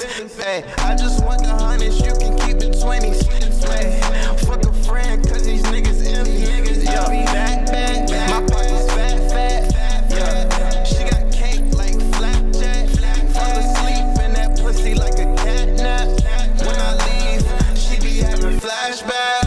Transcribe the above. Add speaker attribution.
Speaker 1: pennies. Hey, I just want the hundreds, you can keep the twenties. Hey, fuck a friend, cause these niggas empty. Niggas, yo, back, back, back. My pockets fat, fat, fat, yeah. She got cake like flapjack. Fall asleep in that pussy like a cat nap. When I leave, she be having flashbacks.